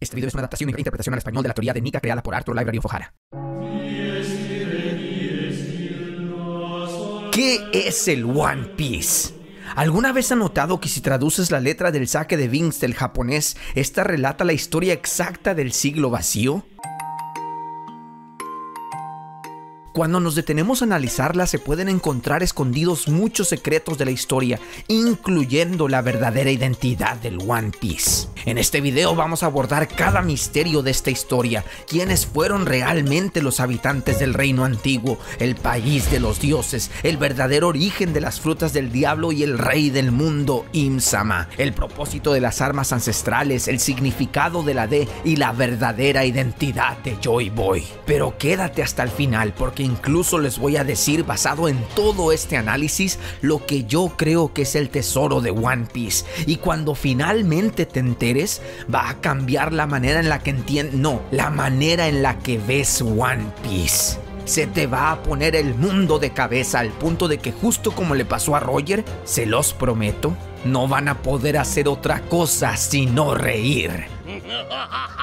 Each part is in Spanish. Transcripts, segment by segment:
Este video es una adaptación y reinterpretación al español de la teoría de Nika creada por Arthur Library of O'Hara. ¿Qué es el One Piece? ¿Alguna vez ha notado que si traduces la letra del saque de Vince del japonés, esta relata la historia exacta del siglo vacío? Cuando nos detenemos a analizarla se pueden encontrar escondidos muchos secretos de la historia, incluyendo la verdadera identidad del One Piece. En este video vamos a abordar cada misterio de esta historia, quiénes fueron realmente los habitantes del reino antiguo, el país de los dioses, el verdadero origen de las frutas del diablo y el rey del mundo, Imsama, el propósito de las armas ancestrales, el significado de la D y la verdadera identidad de Joy Boy. Pero quédate hasta el final porque incluso les voy a decir, basado en todo este análisis, lo que yo creo que es el tesoro de One Piece. Y cuando finalmente te enteres, va a cambiar la manera en la que entiendes, no, la manera en la que ves One Piece. Se te va a poner el mundo de cabeza al punto de que justo como le pasó a Roger, se los prometo, no van a poder hacer otra cosa sino reír.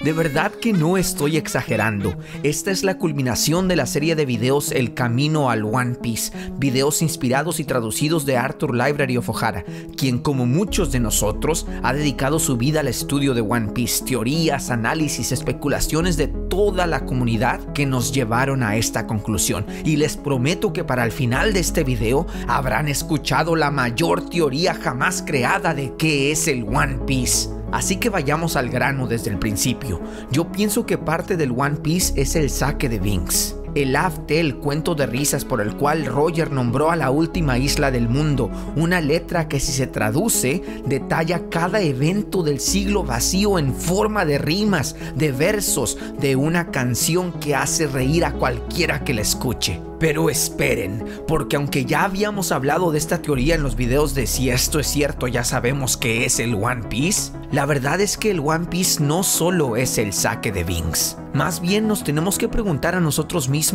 De verdad que no estoy exagerando. Esta es la culminación de la serie de videos El Camino al One Piece, videos inspirados y traducidos de Arthur Library of O'Hara, quien como muchos de nosotros ha dedicado su vida al estudio de One Piece, teorías, análisis, especulaciones de toda la comunidad que nos llevaron a esta conclusión. Y les prometo que para el final de este video habrán escuchado la mayor teoría jamás creada de qué es el One Piece. Así que vayamos al grano desde el principio. Yo pienso que parte del One Piece es el saque de Vinx. El el cuento de risas por el cual Roger nombró a la última isla del mundo, una letra que si se traduce detalla cada evento del siglo vacío en forma de rimas, de versos, de una canción que hace reír a cualquiera que la escuche. Pero esperen, porque aunque ya habíamos hablado de esta teoría en los videos de si esto es cierto ya sabemos que es el One Piece, la verdad es que el One Piece no solo es el saque de Vinx. Más bien nos tenemos que preguntar a nosotros mismos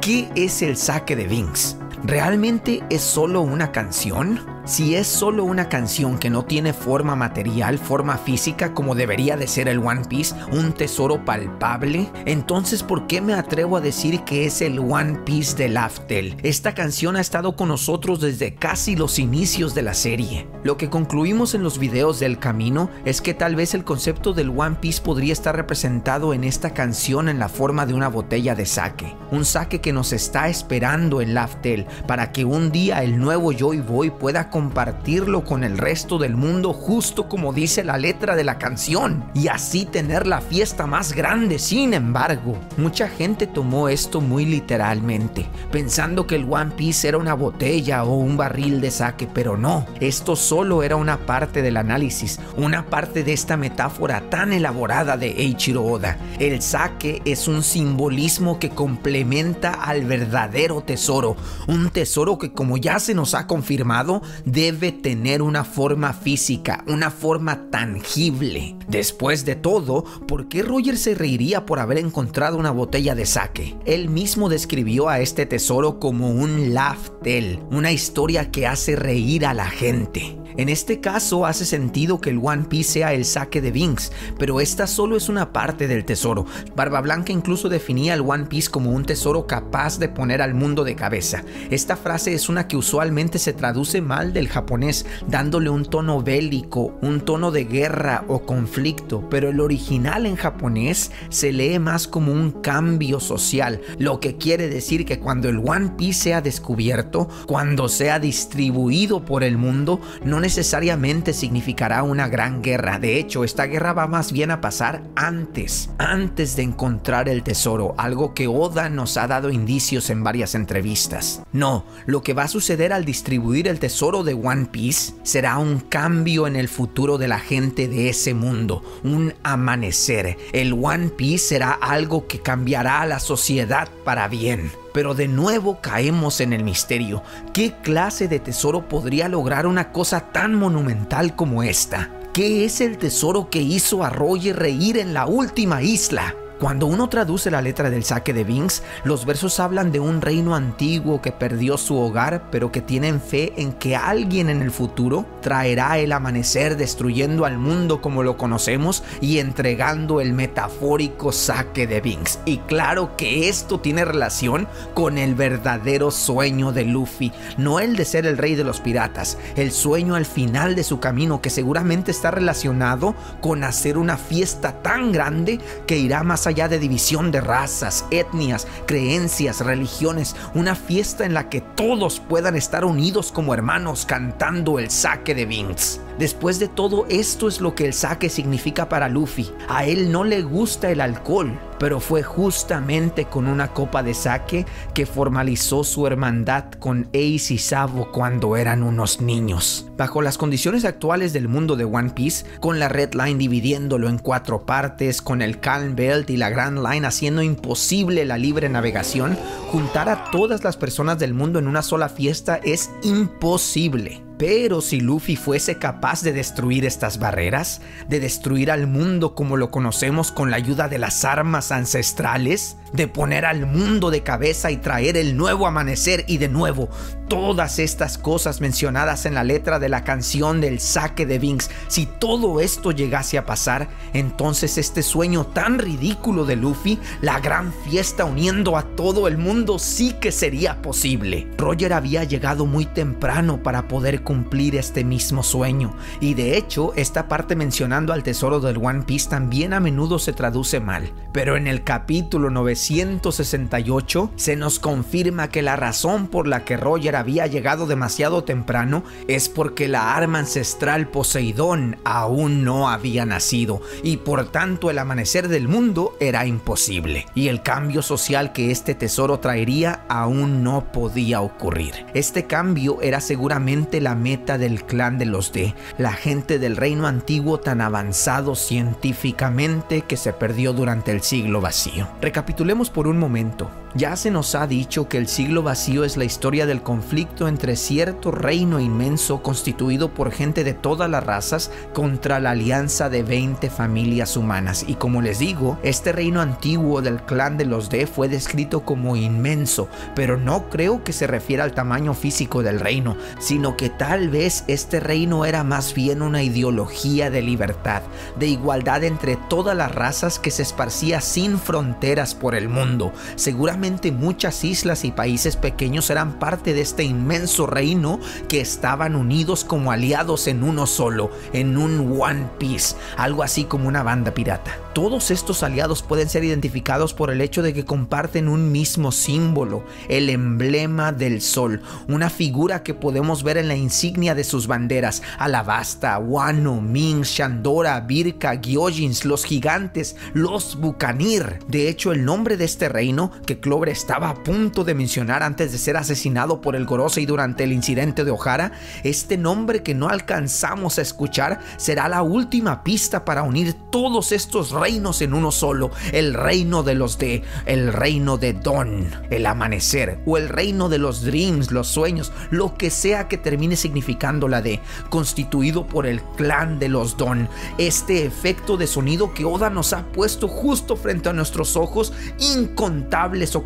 qué es el saque de Vinx. ¿Realmente es solo una canción? Si es solo una canción que no tiene forma material, forma física como debería de ser el One Piece, un tesoro palpable, entonces ¿por qué me atrevo a decir que es el One Piece de Laftel? Esta canción ha estado con nosotros desde casi los inicios de la serie. Lo que concluimos en los videos del camino es que tal vez el concepto del One Piece podría estar representado en esta canción en la forma de una botella de sake. Un sake que nos está esperando en Laftel para que un día el nuevo Joy Boy pueda compartirlo con el resto del mundo justo como dice la letra de la canción y así tener la fiesta más grande. Sin embargo, mucha gente tomó esto muy literalmente, pensando que el One Piece era una botella o un barril de sake, pero no, esto solo era una parte del análisis, una parte de esta metáfora tan elaborada de Eiichiro Oda. El sake es un simbolismo que complementa al verdadero tesoro, un tesoro que como ya se nos ha confirmado, debe tener una forma física, una forma tangible. Después de todo, ¿por qué Roger se reiría por haber encontrado una botella de sake? Él mismo describió a este tesoro como un laugh tale, una historia que hace reír a la gente. En este caso hace sentido que el One Piece sea el saque de Vinx, pero esta solo es una parte del tesoro. Barba Blanca incluso definía el One Piece como un tesoro capaz de poner al mundo de cabeza. Esta frase es una que usualmente se traduce mal del japonés, dándole un tono bélico, un tono de guerra o conflicto, pero el original en japonés se lee más como un cambio social, lo que quiere decir que cuando el One Piece sea descubierto, cuando sea distribuido por el mundo, no necesariamente significará una gran guerra. De hecho, esta guerra va más bien a pasar antes, antes de encontrar el tesoro, algo que Oda nos ha dado indicios en varias entrevistas. No, lo que va a suceder al distribuir el tesoro de One Piece será un cambio en el futuro de la gente de ese mundo, un amanecer. El One Piece será algo que cambiará a la sociedad para bien. Pero de nuevo caemos en el misterio. ¿Qué clase de tesoro podría lograr una cosa tan monumental como esta? ¿Qué es el tesoro que hizo a Roger reír en la última isla? Cuando uno traduce la letra del saque de Binks, los versos hablan de un reino antiguo que perdió su hogar, pero que tienen fe en que alguien en el futuro traerá el amanecer destruyendo al mundo como lo conocemos y entregando el metafórico saque de Binks. Y claro que esto tiene relación con el verdadero sueño de Luffy, no el de ser el rey de los piratas, el sueño al final de su camino que seguramente está relacionado con hacer una fiesta tan grande que irá más allá de división de razas, etnias, creencias, religiones, una fiesta en la que todos puedan estar unidos como hermanos cantando el saque de Vince. Después de todo, esto es lo que el saque significa para Luffy. A él no le gusta el alcohol, pero fue justamente con una copa de sake que formalizó su hermandad con Ace y Sabo cuando eran unos niños. Bajo las condiciones actuales del mundo de One Piece, con la Red Line dividiéndolo en cuatro partes, con el Calm Belt y la Grand Line haciendo imposible la libre navegación, juntar a todas las personas del mundo en una sola fiesta es imposible. Pero si Luffy fuese capaz de destruir estas barreras, de destruir al mundo como lo conocemos con la ayuda de las armas ancestrales, de poner al mundo de cabeza y traer el nuevo amanecer y de nuevo todas estas cosas mencionadas en la letra de la canción del saque de Vince, si todo esto llegase a pasar, entonces este sueño tan ridículo de Luffy, la gran fiesta uniendo a todo el mundo, sí que sería posible. Roger había llegado muy temprano para poder cumplir este mismo sueño, y de hecho esta parte mencionando al tesoro del One Piece también a menudo se traduce mal, pero en el capítulo 968 se nos confirma que la razón por la que Roger había llegado demasiado temprano es porque la arma ancestral Poseidón aún no había nacido y por tanto el amanecer del mundo era imposible. Y el cambio social que este tesoro traería aún no podía ocurrir. Este cambio era seguramente la meta del clan de los D, la gente del reino antiguo tan avanzado científicamente que se perdió durante el siglo vacío. Recapitulemos por un momento. Ya se nos ha dicho que el siglo vacío es la historia del conflicto entre cierto reino inmenso constituido por gente de todas las razas contra la alianza de 20 familias humanas. Y como les digo, este reino antiguo del clan de los D fue descrito como inmenso, pero no creo que se refiera al tamaño físico del reino, sino que tal vez este reino era más bien una ideología de libertad, de igualdad entre todas las razas que se esparcía sin fronteras por el mundo. Seguramente muchas islas y países pequeños eran parte de este inmenso reino que estaban unidos como aliados en uno solo, en un One Piece, algo así como una banda pirata. Todos estos aliados pueden ser identificados por el hecho de que comparten un mismo símbolo, el emblema del sol, una figura que podemos ver en la insignia de sus banderas, Alabasta, Wano, Ming, Shandora, Birka, Gyojins, los gigantes, los Bucanir. De hecho, el nombre de este reino, que Estaba a punto de mencionar antes de ser asesinado por el Gorosei durante el incidente de O'Hara, este nombre que no alcanzamos a escuchar será la última pista para unir todos estos reinos en uno solo, el reino de los de, el reino de Don, el amanecer, o el reino de los dreams, los sueños, lo que sea que termine significando la de, constituido por el clan de los Don. Este efecto de sonido que Oda nos ha puesto justo frente a nuestros ojos incontables ocasiones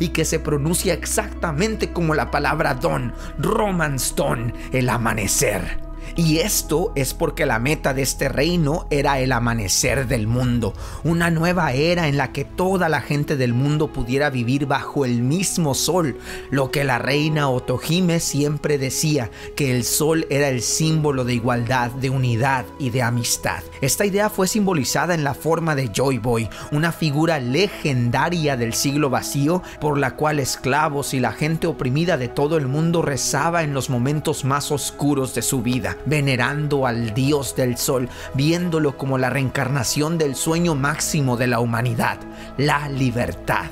y que se pronuncia exactamente como la palabra Don, Romance Don, el amanecer. Y esto es porque la meta de este reino era el amanecer del mundo, una nueva era en la que toda la gente del mundo pudiera vivir bajo el mismo sol, lo que la reina Otohime siempre decía, que el sol era el símbolo de igualdad, de unidad y de amistad. Esta idea fue simbolizada en la forma de Joy Boy, una figura legendaria del siglo vacío por la cual esclavos y la gente oprimida de todo el mundo rezaba en los momentos más oscuros de su vida venerando al dios del sol, viéndolo como la reencarnación del sueño máximo de la humanidad, la libertad.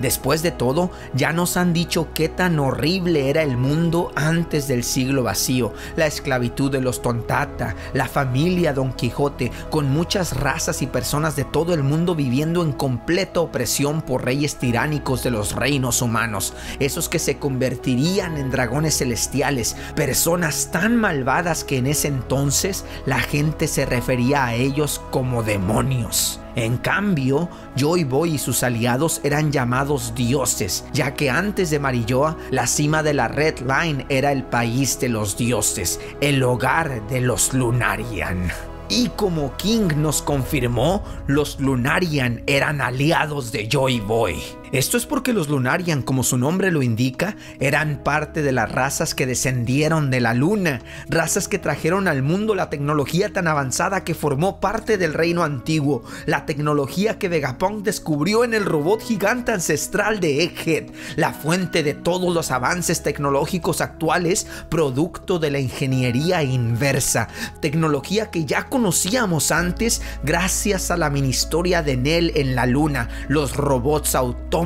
Después de todo, ya nos han dicho qué tan horrible era el mundo antes del siglo vacío, la esclavitud de los Tontata, la familia Don Quijote, con muchas razas y personas de todo el mundo viviendo en completa opresión por reyes tiránicos de los reinos humanos, esos que se convertirían en dragones celestiales, personas tan malvadas que en ese entonces la gente se refería a ellos como demonios. En cambio, Joy Boy y sus aliados eran llamados dioses, ya que antes de Marilloa, la cima de la Red Line era el país de los dioses, el hogar de los Lunarian. Y como King nos confirmó, los Lunarian eran aliados de Joy Boy. Esto es porque los Lunarian, como su nombre lo indica, eran parte de las razas que descendieron de la luna, razas que trajeron al mundo la tecnología tan avanzada que formó parte del reino antiguo, la tecnología que Vegapunk descubrió en el robot gigante ancestral de Egghead, la fuente de todos los avances tecnológicos actuales, producto de la ingeniería inversa, tecnología que ya conocíamos antes gracias a la mini historia de Nell en la luna, los robots autónomos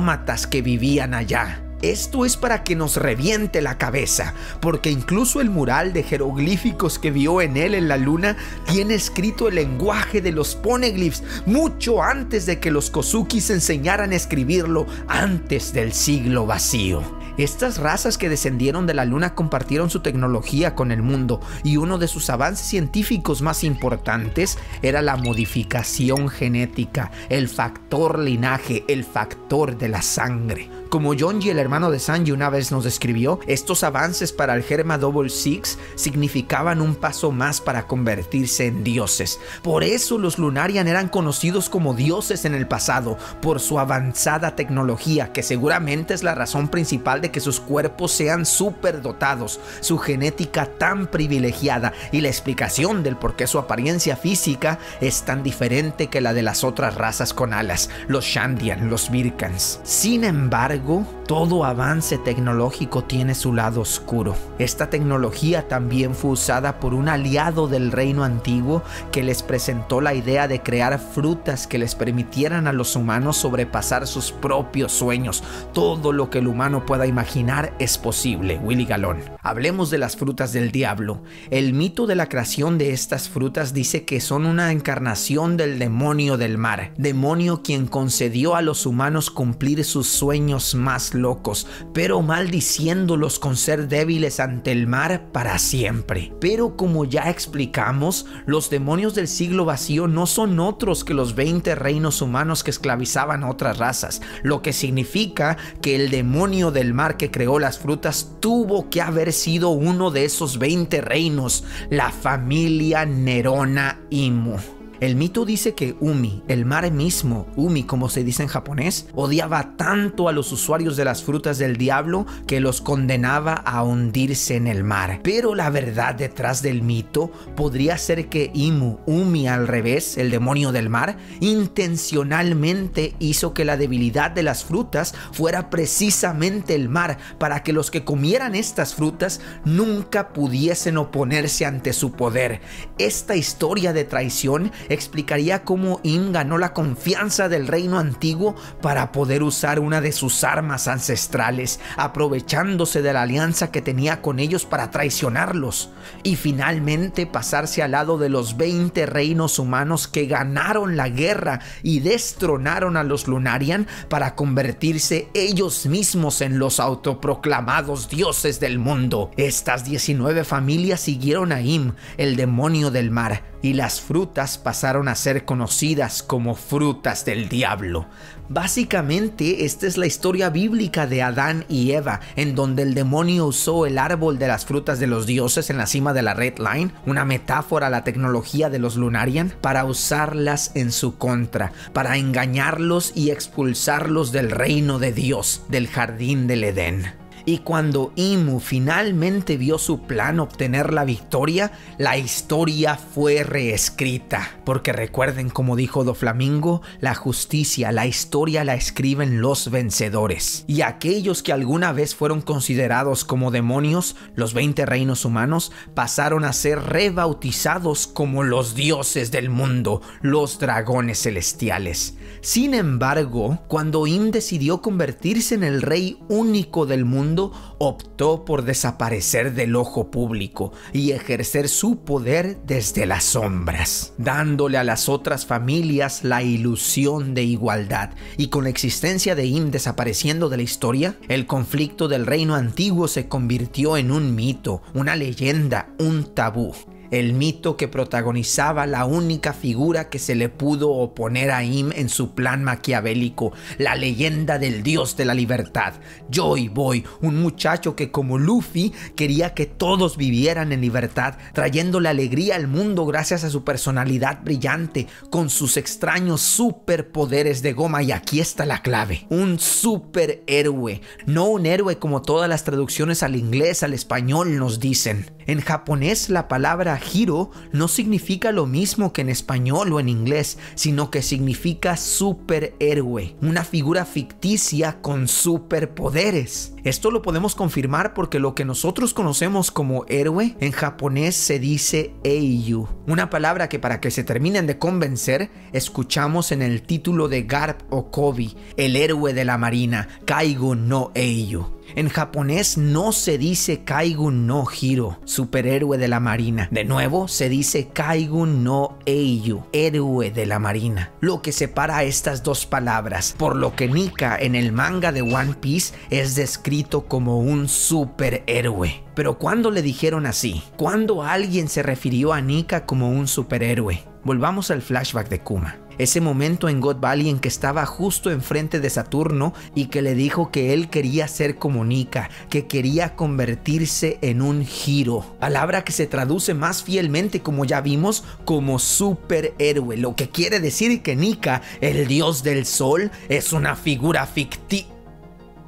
que vivían allá. Esto es para que nos reviente la cabeza, porque incluso el mural de jeroglíficos que vio en él en la luna tiene escrito el lenguaje de los poneglyphs mucho antes de que los Kozukis enseñaran a escribirlo antes del siglo vacío. Estas razas que descendieron de la luna compartieron su tecnología con el mundo y uno de sus avances científicos más importantes era la modificación genética, el factor linaje, el factor de la sangre. Como Jonji, el hermano de Sanji, una vez nos describió, estos avances para el Germa Double Six significaban un paso más para convertirse en dioses. Por eso los Lunarian eran conocidos como dioses en el pasado, por su avanzada tecnología, que seguramente es la razón principal de que sus cuerpos sean superdotados, su genética tan privilegiada y la explicación del por qué su apariencia física es tan diferente que la de las otras razas con alas, los Shandian, los Virkans. Sin embargo, todo avance tecnológico tiene su lado oscuro. Esta tecnología también fue usada por un aliado del reino antiguo que les presentó la idea de crear frutas que les permitieran a los humanos sobrepasar sus propios sueños. Todo lo que el humano pueda imaginar es posible, Willy Galón. Hablemos de las frutas del diablo. El mito de la creación de estas frutas dice que son una encarnación del demonio del mar, demonio quien concedió a los humanos cumplir sus sueños más locos, pero maldiciéndolos con ser débiles ante el mar para siempre. Pero como ya explicamos, los demonios del siglo vacío no son otros que los 20 reinos humanos que esclavizaban a otras razas, lo que significa que el demonio del mar que creó las frutas tuvo que haber sido uno de esos 20 reinos, la familia Nerona Imu. El mito dice que Umi, el mar mismo, Umi como se dice en japonés, odiaba tanto a los usuarios de las frutas del diablo que los condenaba a hundirse en el mar. Pero la verdad detrás del mito podría ser que Imu, Umi al revés, el demonio del mar, intencionalmente hizo que la debilidad de las frutas fuera precisamente el mar para que los que comieran estas frutas nunca pudiesen oponerse ante su poder. Esta historia de traición explicaría cómo Im ganó la confianza del reino antiguo para poder usar una de sus armas ancestrales, aprovechándose de la alianza que tenía con ellos para traicionarlos y finalmente pasarse al lado de los 20 reinos humanos que ganaron la guerra y destronaron a los Lunarian para convertirse ellos mismos en los autoproclamados dioses del mundo. Estas 19 familias siguieron a Im, el demonio del mar, y las frutas pasaron a ser conocidas como frutas del diablo. Básicamente, esta es la historia bíblica de Adán y Eva, en donde el demonio usó el árbol de las frutas de los dioses en la cima de la Red Line, una metáfora a la tecnología de los Lunarian, para usarlas en su contra, para engañarlos y expulsarlos del reino de Dios, del jardín del Edén. Y cuando Imu finalmente vio su plan obtener la victoria, la historia fue reescrita. Porque recuerden, como dijo Do Flamingo, la justicia, la historia la escriben los vencedores. Y aquellos que alguna vez fueron considerados como demonios, los 20 reinos humanos, pasaron a ser rebautizados como los dioses del mundo, los dragones celestiales. Sin embargo, cuando Im decidió convertirse en el rey único del mundo, optó por desaparecer del ojo público y ejercer su poder desde las sombras, dándole a las otras familias la ilusión de igualdad. Y con la existencia de Im desapareciendo de la historia, el conflicto del reino antiguo se convirtió en un mito, una leyenda, un tabú. El mito que protagonizaba la única figura que se le pudo oponer a Im en su plan maquiavélico, la leyenda del dios de la libertad, Joy Boy, un muchacho que como Luffy quería que todos vivieran en libertad, trayéndole alegría al mundo gracias a su personalidad brillante, con sus extraños superpoderes de goma. Y aquí está la clave, un superhéroe, no un héroe como todas las traducciones al inglés, al español nos dicen. En japonés la palabra hiro no significa lo mismo que en español o en inglés, sino que significa superhéroe, una figura ficticia con superpoderes. Esto lo podemos confirmar porque lo que nosotros conocemos como héroe en japonés se dice eiyu, una palabra que para que se terminen de convencer escuchamos en el título de Garp Okobi, el héroe de la marina, Kaigo no Eiyu. En japonés no se dice Kaigun no Hiro, superhéroe de la marina. De nuevo, se dice Kaigun no Eiyu, héroe de la marina. Lo que separa estas dos palabras, por lo que Nika en el manga de One Piece es descrito como un superhéroe. Pero ¿cuándo le dijeron así? ¿Cuándo alguien se refirió a Nika como un superhéroe? Volvamos al flashback de Kuma. Ese momento en God Valley en que estaba justo enfrente de Saturno y que le dijo que él quería ser como Nika, que quería convertirse en un giro. Palabra que se traduce más fielmente, como ya vimos, como superhéroe. Lo que quiere decir que Nika, el dios del sol, es una figura ficticia.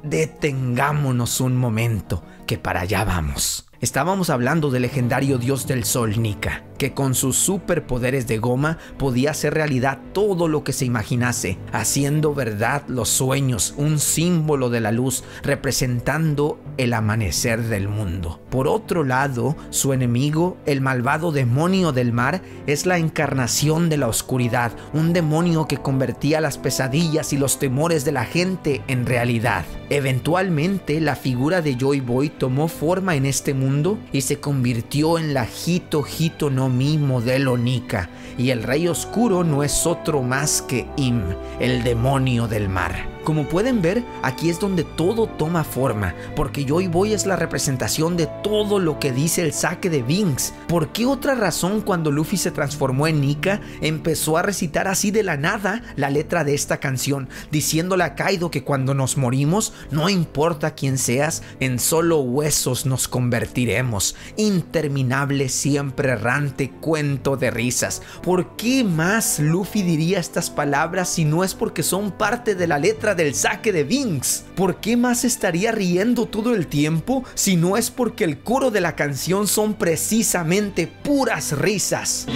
Detengámonos un momento, que para allá vamos. Estábamos hablando del legendario dios del sol Nika, que con sus superpoderes de goma podía hacer realidad todo lo que se imaginase, haciendo verdad los sueños, un símbolo de la luz, representando el amanecer del mundo. Por otro lado, su enemigo, el malvado demonio del mar, es la encarnación de la oscuridad, un demonio que convertía las pesadillas y los temores de la gente en realidad. Eventualmente, la figura de Joy Boy tomó forma en este mundo y se convirtió en la Hito Hito no Mi modelo Nika. Y el rey oscuro no es otro más que Im, el demonio del mar. Como pueden ver, aquí es donde todo toma forma, porque Joy Boy es la representación de todo lo que dice el saque de Binks. ¿Por qué otra razón cuando Luffy se transformó en Nika empezó a recitar así de la nada la letra de esta canción, diciéndole a Kaido que cuando nos morimos, no importa quién seas, en solo huesos nos convertiremos? Interminable, siempre errante cuento de risas. ¿Por qué más Luffy diría estas palabras si no es porque son parte de la letra del saque de Vinx. ¿Por qué más estaría riendo todo el tiempo si no es porque el coro de la canción son precisamente puras risas?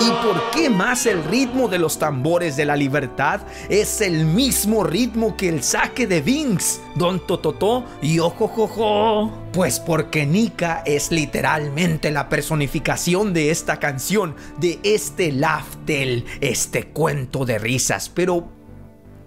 ¿Y por qué más el ritmo de los tambores de la libertad es el mismo ritmo que el saque de Vinx? Don Tototó y Ojojojo. Pues porque Nika es literalmente la personificación de esta canción, de este Laftel, este cuento de risas. Pero,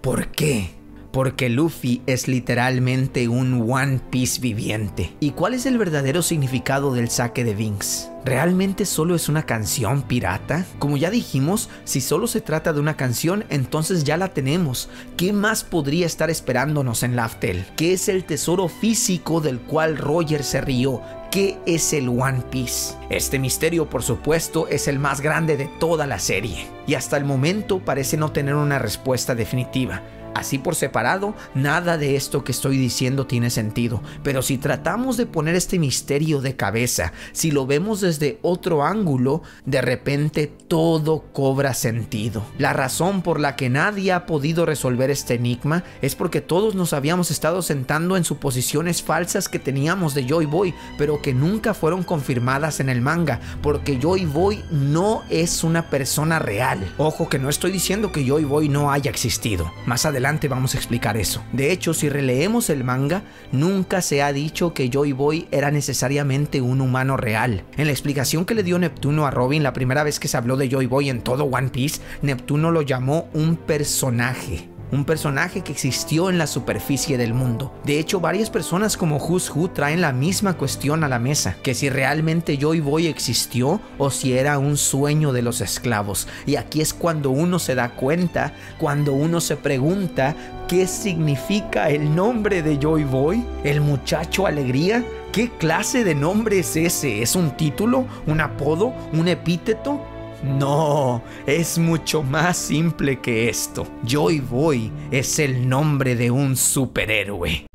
¿por qué? Porque Luffy es literalmente un One Piece viviente. ¿Y cuál es el verdadero significado del saque de Vinx? ¿Realmente solo es una canción pirata? Como ya dijimos, si solo se trata de una canción, entonces ya la tenemos. ¿Qué más podría estar esperándonos en Laftel? ¿Qué es el tesoro físico del cual Roger se rió? ¿Qué es el One Piece? Este misterio, por supuesto, es el más grande de toda la serie, y hasta el momento parece no tener una respuesta definitiva. Así por separado, nada de esto que estoy diciendo tiene sentido, pero si tratamos de poner este misterio de cabeza, si lo vemos desde otro ángulo, de repente todo cobra sentido. La razón por la que nadie ha podido resolver este enigma es porque todos nos habíamos estado sentando en suposiciones falsas que teníamos de Joy Boy, pero que nunca fueron confirmadas en el manga, porque Joy Boy no es una persona real. Ojo que no estoy diciendo que Joy Boy no haya existido. Más adelante vamos a explicar eso. De hecho, si releemos el manga, nunca se ha dicho que Joy Boy era necesariamente un humano real. En la explicación que le dio Neptuno a Robin la primera vez que se habló de Joy Boy en todo One Piece, Neptuno lo llamó un personaje un personaje que existió en la superficie del mundo. De hecho, varias personas como Who's Who traen la misma cuestión a la mesa, que si realmente Joy Boy existió o si era un sueño de los esclavos. Y aquí es cuando uno se da cuenta, cuando uno se pregunta qué significa el nombre de Joy Boy, el muchacho alegría ¿Qué clase de nombre es ese? ¿Es un título? ¿Un apodo? ¿Un epíteto? No, es mucho más simple que esto. Joy Boy es el nombre de un superhéroe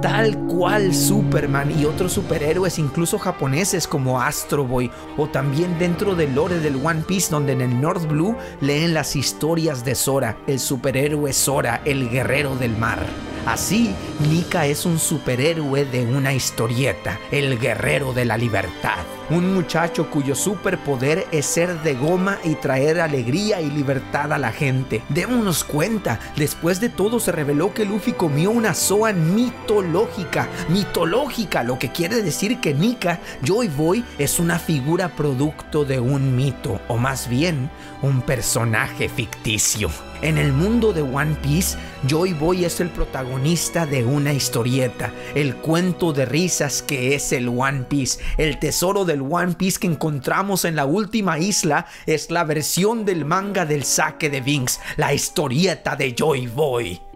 tal cual Superman y otros superhéroes, incluso japoneses como Astro Boy, o también dentro del lore del One Piece, donde en el North Blue leen las historias de Sora, el superhéroe Sora, el guerrero del mar. Así, Nika es un superhéroe de una historieta, el guerrero de la libertad. Un muchacho cuyo superpoder es ser de goma y traer alegría y libertad a la gente. Démonos cuenta, después de todo se reveló que Luffy comió una Zoan mitológica. Mitológica, lo que quiere decir que Nika, Joy Boy, es una figura producto de un mito, o más bien, un personaje ficticio. En el mundo de One Piece, Joy Boy es el protagonista de una historieta, el cuento de risas que es el One Piece. El tesoro del One Piece que encontramos en la última isla es la versión del manga del saque de Vinx, la historieta de Joy Boy.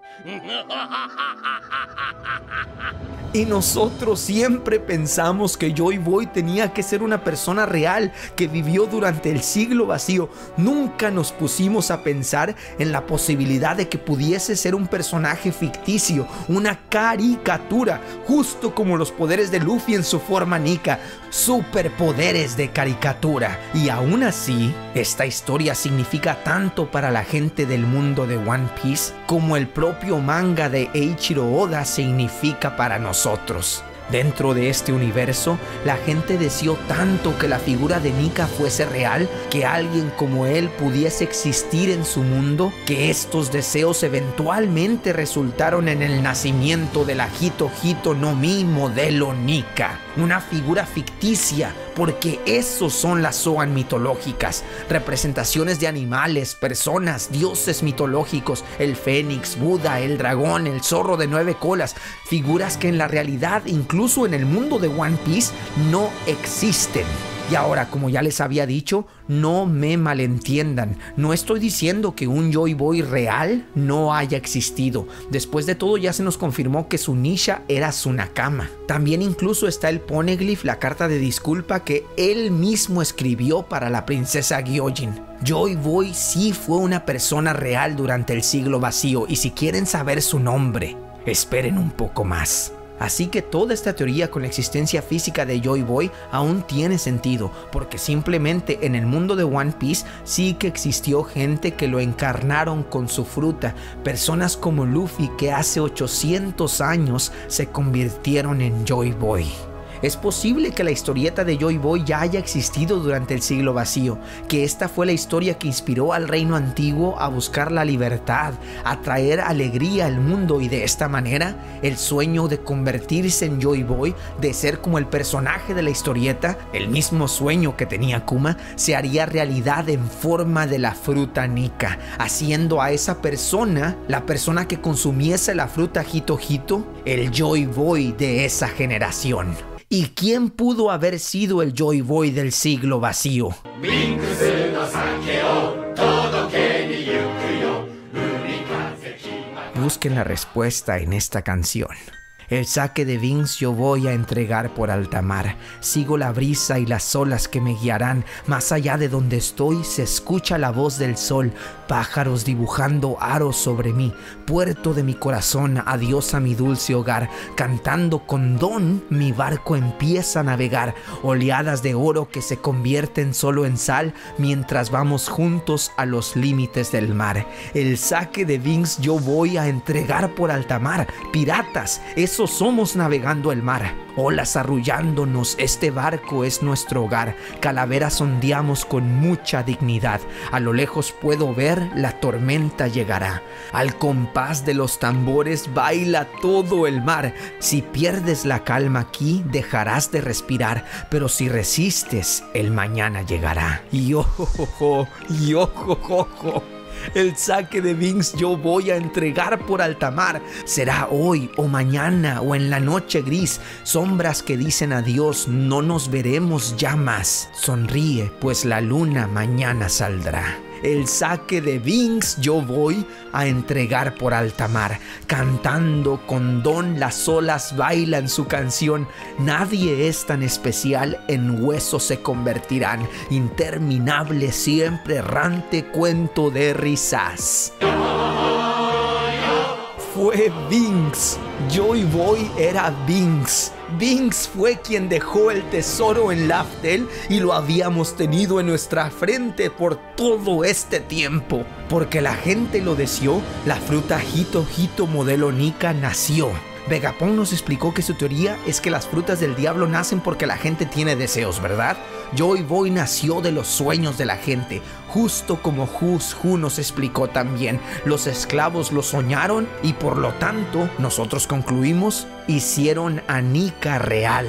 Y nosotros siempre pensamos que Joy Boy tenía que ser una persona real que vivió durante el siglo vacío. Nunca nos pusimos a pensar en la posibilidad de que pudiese ser un personaje ficticio, una caricatura, justo como los poderes de Luffy en su forma Nika, superpoderes de caricatura. Y aún así, esta historia significa tanto para la gente del mundo de One Piece como el propio manga de Eiichiro Oda significa para nosotros. Dentro de este universo, la gente deseó tanto que la figura de Nika fuese real, que alguien como él pudiese existir en su mundo, que estos deseos eventualmente resultaron en el nacimiento de la Hito Hito no Mi modelo Nika, una figura ficticia porque esos son las Zoan mitológicas, representaciones de animales, personas, dioses mitológicos, el fénix, Buda, el dragón, el zorro de nueve colas, figuras que en la realidad, incluso en el mundo de One Piece, no existen. Y ahora, como ya les había dicho, no me malentiendan. No estoy diciendo que un Joy Boy real no haya existido. Después de todo ya se nos confirmó que su Nisha era su Nakama. También incluso está el Poneglyph, la carta de disculpa que él mismo escribió para la princesa Gyojin. Joy Boy sí fue una persona real durante el siglo vacío y si quieren saber su nombre, esperen un poco más. Así que toda esta teoría con la existencia física de Joy Boy aún tiene sentido, porque simplemente en el mundo de One Piece sí que existió gente que lo encarnaron con su fruta, personas como Luffy que hace 800 años se convirtieron en Joy Boy. Es posible que la historieta de Joy Boy ya haya existido durante el siglo vacío, que esta fue la historia que inspiró al reino antiguo a buscar la libertad, a traer alegría al mundo y de esta manera el sueño de convertirse en Joy Boy, de ser como el personaje de la historieta, el mismo sueño que tenía Kuma, se haría realidad en forma de la fruta Nika, haciendo a esa persona, la persona que consumiese la fruta Hito Hito, el Joy Boy de esa generación. ¿Y quién pudo haber sido el Joy Boy del siglo vacío? Busquen la respuesta en esta canción. El saque de Vince yo voy a entregar por alta mar. Sigo la brisa y las olas que me guiarán. Más allá de donde estoy se escucha la voz del sol, pájaros dibujando aros sobre mí. Puerto de mi corazón, adiós a mi dulce hogar. Cantando con don, mi barco empieza a navegar. Oleadas de oro que se convierten solo en sal mientras vamos juntos a los límites del mar. El saque de Vince yo voy a entregar por alta mar. Piratas, eso somos navegando el mar. Olas arrullándonos, este barco es nuestro hogar. Calaveras ondeamos con mucha dignidad. A lo lejos puedo ver, la tormenta llegará. Al compás de los tambores baila todo el mar. Si pierdes la calma aquí, dejarás de respirar. Pero si resistes, el mañana llegará. Y ojo, y ojo, el saque de Vince yo voy a entregar por altamar. Será hoy o mañana o en la noche gris. Sombras que dicen adiós, no nos veremos ya más. Sonríe, pues la luna mañana saldrá. El saque de Vinx yo voy a entregar por alta mar. Cantando con don las olas bailan su canción. Nadie es tan especial, en huesos se convertirán. Interminable, siempre errante cuento de risas fue Binks. Joy Boy era Binks. Binks fue quien dejó el tesoro en Laftel y lo habíamos tenido en nuestra frente por todo este tiempo. Porque la gente lo deseó, la fruta Hito Hito modelo Nika nació. Vegapón nos explicó que su teoría es que las frutas del diablo nacen porque la gente tiene deseos, ¿verdad? Joy Boy nació de los sueños de la gente, justo como Hus Hu nos explicó también. Los esclavos lo soñaron y por lo tanto, nosotros concluimos, hicieron a Nika real.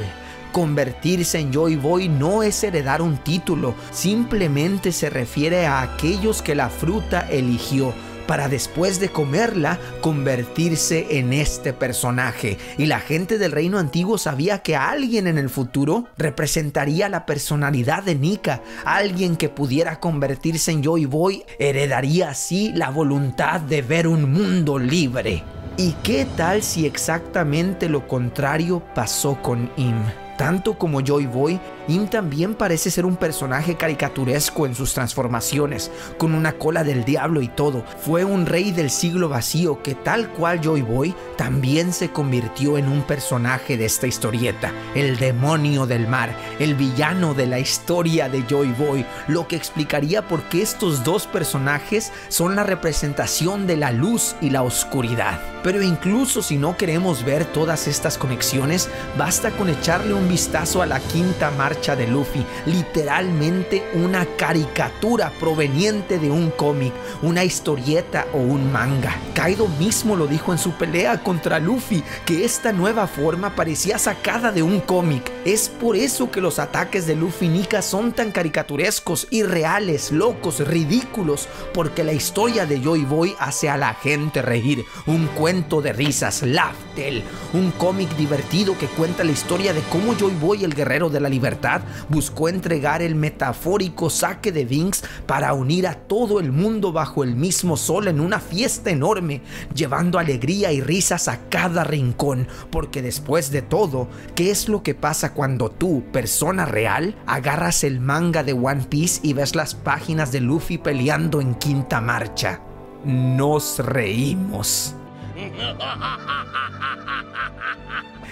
Convertirse en Joy Boy no es heredar un título, simplemente se refiere a aquellos que la fruta eligió para después de comerla convertirse en este personaje. Y la gente del reino antiguo sabía que alguien en el futuro representaría la personalidad de Nika, alguien que pudiera convertirse en Joy Boy, heredaría así la voluntad de ver un mundo libre. ¿Y qué tal si exactamente lo contrario pasó con Im? Tanto como Joy Boy, Im también parece ser un personaje caricaturesco en sus transformaciones, con una cola del diablo y todo. Fue un rey del siglo vacío que tal cual Joy Boy también se convirtió en un personaje de esta historieta, el demonio del mar, el villano de la historia de Joy Boy, lo que explicaría por qué estos dos personajes son la representación de la luz y la oscuridad. Pero incluso si no queremos ver todas estas conexiones, basta con echarle un vistazo a la quinta marcha de Luffy, literalmente una caricatura proveniente de un cómic, una historieta o un manga. Kaido mismo lo dijo en su pelea contra Luffy, que esta nueva forma parecía sacada de un cómic. Es por eso que los ataques de Luffy Nika son tan caricaturescos, irreales, locos, ridículos, porque la historia de Joy Boy hace a la gente reír. Un cuento de risas, Laftel, un cómic divertido que cuenta la historia de cómo Joy Boy, el guerrero de la libertad, buscó entregar el metafórico saque de Vinx para unir a todo el mundo bajo el mismo sol en una fiesta enorme, llevando alegría y risas a cada rincón, porque después de todo, ¿qué es lo que pasa cuando tú, persona real, agarras el manga de One Piece y ves las páginas de Luffy peleando en quinta marcha? Nos reímos.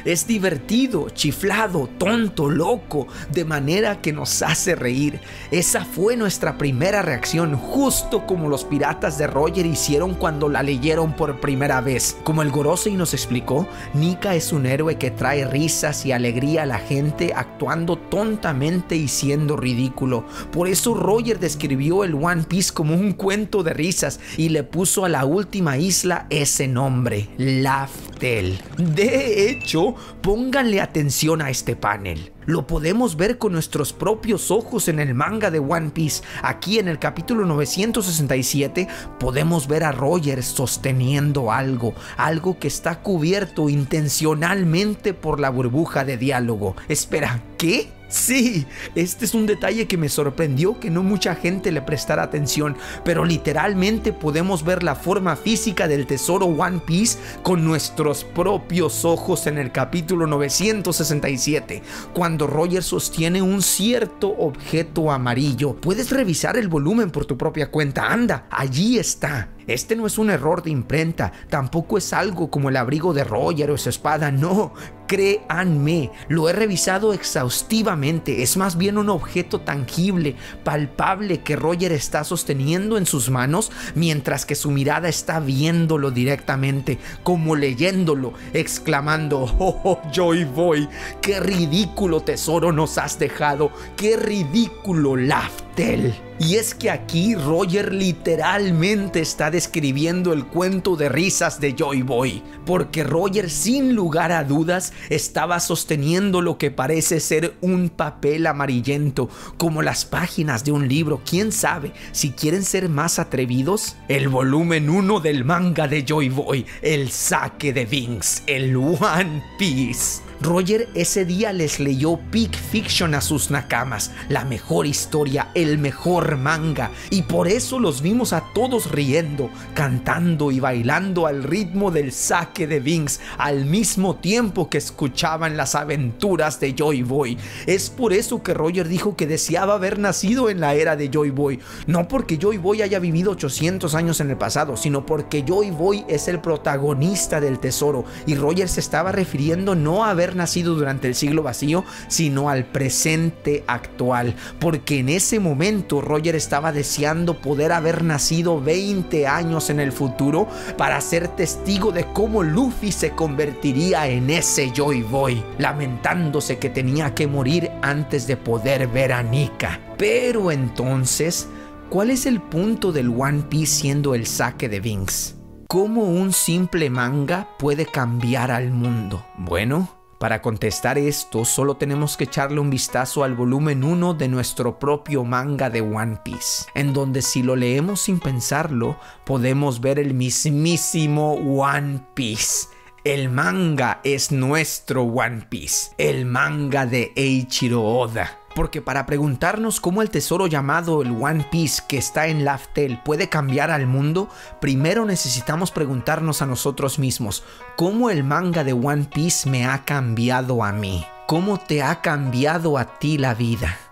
Es divertido, chiflado, tonto, loco, de manera que nos hace reír. Esa fue nuestra primera reacción, justo como los piratas de Roger hicieron cuando la leyeron por primera vez. Como el Gorosei nos explicó, Nika es un héroe que trae risas y alegría a la gente actuando tontamente y siendo ridículo. Por eso Roger describió el One Piece como un cuento de risas y le puso a la última isla ese nombre, Laftel. De hecho, pónganle atención a este panel. Lo podemos ver con nuestros propios ojos en el manga de One Piece. Aquí en el capítulo 967 podemos ver a Roger sosteniendo algo, algo que está cubierto intencionalmente por la burbuja de diálogo. Espera, ¿qué? Sí, este es un detalle que me sorprendió que no mucha gente le prestara atención, pero literalmente podemos ver la forma física del tesoro One Piece con nuestros propios ojos en el capítulo 967, cuando Roger sostiene un cierto objeto amarillo. Puedes revisar el volumen por tu propia cuenta, anda, allí está. Este no es un error de imprenta, tampoco es algo como el abrigo de Roger o su espada, no, créanme, lo he revisado exhaustivamente, es más bien un objeto tangible, palpable que Roger está sosteniendo en sus manos mientras que su mirada está viéndolo directamente, como leyéndolo, exclamando, oh, oh Boy, qué ridículo tesoro nos has dejado, qué ridículo Y es que aquí Roger literalmente está describiendo el cuento de risas de Joy Boy, porque Roger sin lugar a dudas estaba sosteniendo lo que parece ser un papel amarillento, como las páginas de un libro. ¿Quién sabe? Si quieren ser más atrevidos, el volumen 1 del manga de Joy Boy, el saque de Vince, el One Piece. Roger ese día les leyó Peak Fiction a sus nakamas, la mejor historia, el mejor manga, y por eso los vimos a todos riendo, cantando y bailando al ritmo del saque de Vince, al mismo tiempo que escuchaban las aventuras de Joy Boy. Es por eso que Roger dijo que deseaba haber nacido en la era de Joy Boy, no porque Joy Boy haya vivido 800 años en el pasado, sino porque Joy Boy es el protagonista del tesoro, y Roger se estaba refiriendo no a haber nacido durante el siglo vacío, sino al presente actual, porque en ese momento Roger estaba deseando poder haber nacido 20 años en el futuro para ser testigo de cómo Luffy se convertiría en ese Joy Boy, lamentándose que tenía que morir antes de poder ver a Nika. Pero entonces, ¿cuál es el punto del One Piece siendo el saque de Vince? ¿Cómo un simple manga puede cambiar al mundo? Bueno, para contestar esto, solo tenemos que echarle un vistazo al volumen 1 de nuestro propio manga de One Piece, en donde si lo leemos sin pensarlo, podemos ver el mismísimo One Piece. El manga es nuestro One Piece, el manga de Eiichiro Oda. Porque para preguntarnos cómo el tesoro llamado el One Piece que está en Laftel puede cambiar al mundo, primero necesitamos preguntarnos a nosotros mismos, ¿cómo el manga de One Piece me ha cambiado a mí? ¿Cómo te ha cambiado a ti la vida?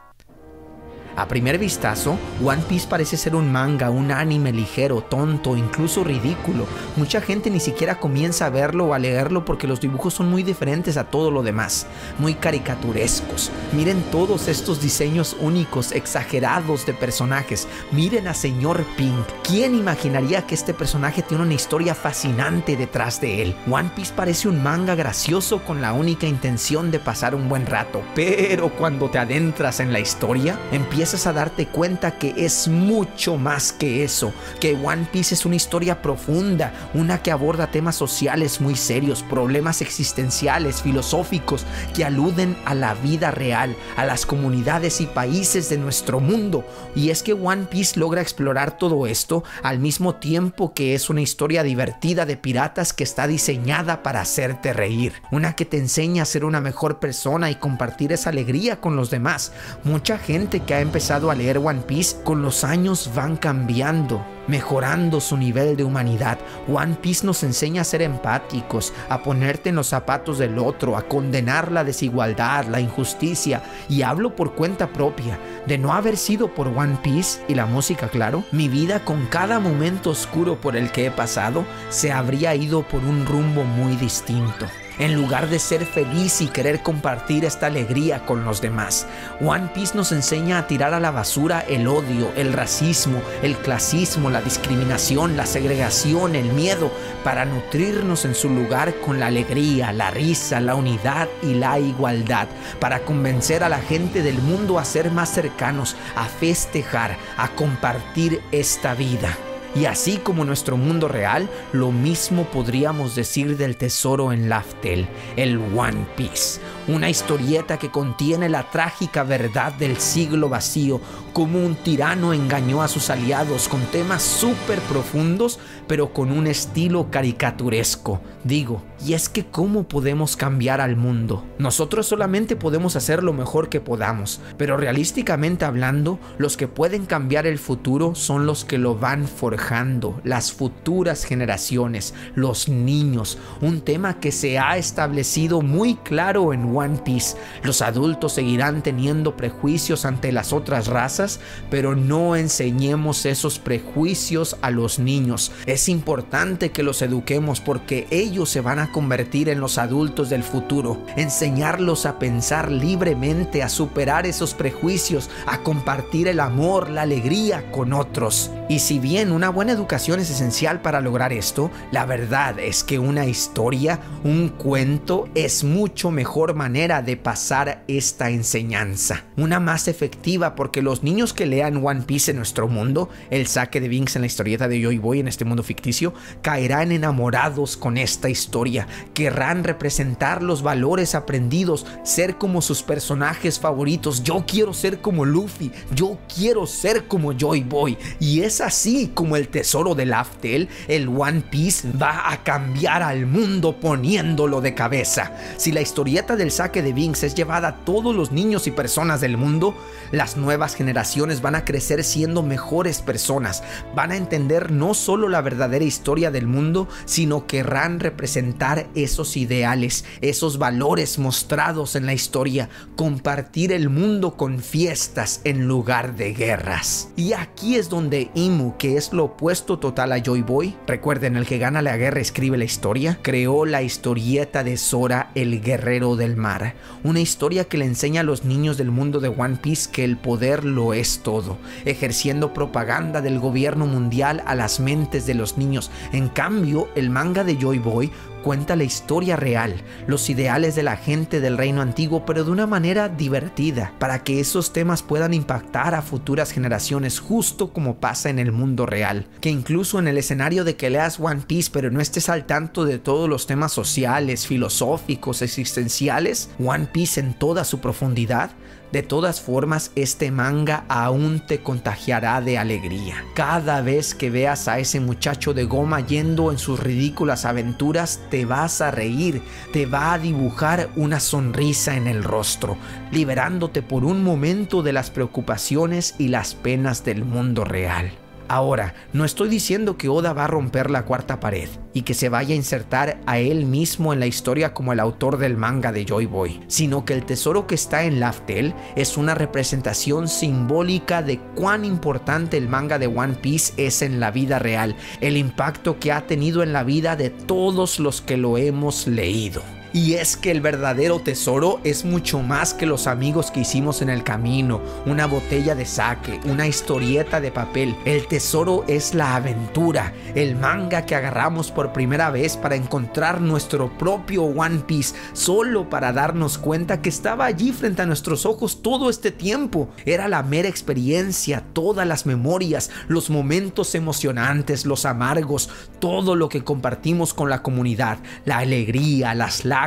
A primer vistazo, One Piece parece ser un manga, un anime ligero, tonto, incluso ridículo. Mucha gente ni siquiera comienza a verlo o a leerlo porque los dibujos son muy diferentes a todo lo demás, muy caricaturescos. Miren todos estos diseños únicos, exagerados de personajes. Miren a Señor Pink. ¿Quién imaginaría que este personaje tiene una historia fascinante detrás de él? One Piece parece un manga gracioso con la única intención de pasar un buen rato, pero cuando te adentras en la historia, empieza a darte cuenta que es mucho más que eso, que One Piece es una historia profunda, una que aborda temas sociales muy serios, problemas existenciales, filosóficos, que aluden a la vida real, a las comunidades y países de nuestro mundo. Y es que One Piece logra explorar todo esto al mismo tiempo que es una historia divertida de piratas que está diseñada para hacerte reír, una que te enseña a ser una mejor persona y compartir esa alegría con los demás. Mucha gente que ha empezado a leer One Piece, con los años van cambiando, mejorando su nivel de humanidad. One Piece nos enseña a ser empáticos, a ponerte en los zapatos del otro, a condenar la desigualdad, la injusticia. Y hablo por cuenta propia, de no haber sido por One Piece y la música, claro, mi vida con cada momento oscuro por el que he pasado se habría ido por un rumbo muy distinto en lugar de ser feliz y querer compartir esta alegría con los demás. One Piece nos enseña a tirar a la basura el odio, el racismo, el clasismo, la discriminación, la segregación, el miedo, para nutrirnos en su lugar con la alegría, la risa, la unidad y la igualdad, para convencer a la gente del mundo a ser más cercanos, a festejar, a compartir esta vida. Y así como nuestro mundo real, lo mismo podríamos decir del tesoro en Laftel, el One Piece, una historieta que contiene la trágica verdad del siglo vacío, como un tirano engañó a sus aliados con temas súper profundos, pero con un estilo caricaturesco. Digo, y es que ¿cómo podemos cambiar al mundo? Nosotros solamente podemos hacer lo mejor que podamos, pero realísticamente hablando, los que pueden cambiar el futuro son los que lo van forjando, las futuras generaciones, los niños, un tema que se ha establecido muy claro en One Piece. Los adultos seguirán teniendo prejuicios ante las otras razas, pero no enseñemos esos prejuicios a los niños. Importante que los eduquemos porque ellos se van a convertir en los adultos del futuro, enseñarlos a pensar libremente, a superar esos prejuicios, a compartir el amor, la alegría con otros. Y si bien una buena educación es esencial para lograr esto, la verdad es que una historia, un cuento, es mucho mejor manera de pasar esta enseñanza. Una más efectiva porque los niños que lean One Piece en nuestro mundo, el saque de Vince en la historieta de Joy Boy en este mundo ficticio, caerán enamorados con esta historia querrán representar los valores aprendidos, ser como sus personajes favoritos. Yo quiero ser como Luffy, yo quiero ser como Joy Boy. Y es así como el tesoro del Aftel, el One Piece, va a cambiar al mundo poniéndolo de cabeza. Si la historieta del saque de Binks es llevada a todos los niños y personas del mundo, las nuevas generaciones van a crecer siendo mejores personas, van a entender no solo la verdadera historia del mundo, sino querrán representar esos ideales, esos valores mostrados en la historia, compartir el mundo con fiestas en lugar de guerras. Y aquí es donde Imu, que es lo opuesto total a Joy Boy, recuerden, el que gana la guerra escribe la historia, creó la historieta de Sora, el guerrero del mar, una historia que le enseña a los niños del mundo de One Piece que el poder lo es todo, ejerciendo propaganda del gobierno mundial a las mentes de los niños. En cambio, el manga de Joy Boy cuenta la historia real, los ideales de la gente del reino antiguo, pero de una manera divertida, para que esos temas puedan impactar a futuras generaciones, justo como pasa en el mundo real. Que incluso en el escenario de que leas One Piece, pero no estés al tanto de todos los temas sociales, filosóficos, existenciales, One Piece en toda su profundidad, de todas formas, este manga aún te contagiará de alegría. Cada vez que veas a ese muchacho de goma yendo en sus ridículas aventuras, te vas a reír, te va a dibujar una sonrisa en el rostro, liberándote por un momento de las preocupaciones y las penas del mundo real. Ahora, no estoy diciendo que Oda va a romper la cuarta pared y que se vaya a insertar a él mismo en la historia como el autor del manga de Joy Boy, sino que el tesoro que está en Laftel es una representación simbólica de cuán importante el manga de One Piece es en la vida real, el impacto que ha tenido en la vida de todos los que lo hemos leído. Y es que el verdadero tesoro es mucho más que los amigos que hicimos en el camino, una botella de saque, una historieta de papel. El tesoro es la aventura, el manga que agarramos por primera vez para encontrar nuestro propio One Piece, solo para darnos cuenta que estaba allí frente a nuestros ojos todo este tiempo. Era la mera experiencia, todas las memorias, los momentos emocionantes, los amargos, todo lo que compartimos con la comunidad, la alegría, las lágrimas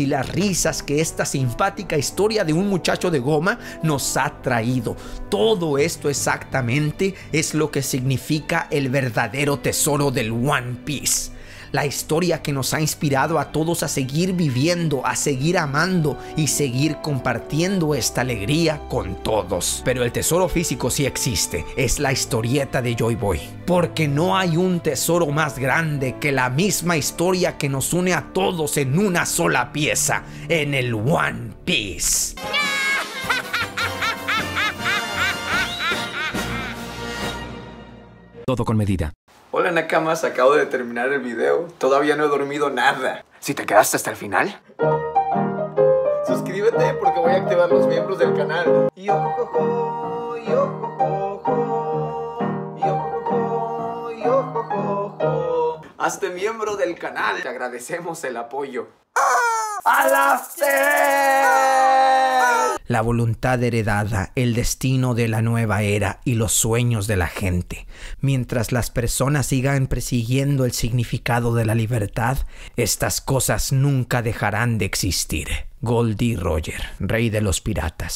y las risas que esta simpática historia de un muchacho de goma nos ha traído. Todo esto exactamente es lo que significa el verdadero tesoro del One Piece la historia que nos ha inspirado a todos a seguir viviendo, a seguir amando y seguir compartiendo esta alegría con todos. Pero el tesoro físico sí existe, es la historieta de Joy Boy. Porque no hay un tesoro más grande que la misma historia que nos une a todos en una sola pieza, en el One Piece. Todo con medida. Hola Nakamas, acabo de terminar el video. Todavía no he dormido nada. Si te quedaste hasta el final, suscríbete porque voy a activar los miembros del canal. Hazte miembro del canal. Te agradecemos el apoyo. ¡A la la voluntad heredada, el destino de la nueva era y los sueños de la gente. Mientras las personas sigan persiguiendo el significado de la libertad, estas cosas nunca dejarán de existir. Goldie Roger, rey de los piratas.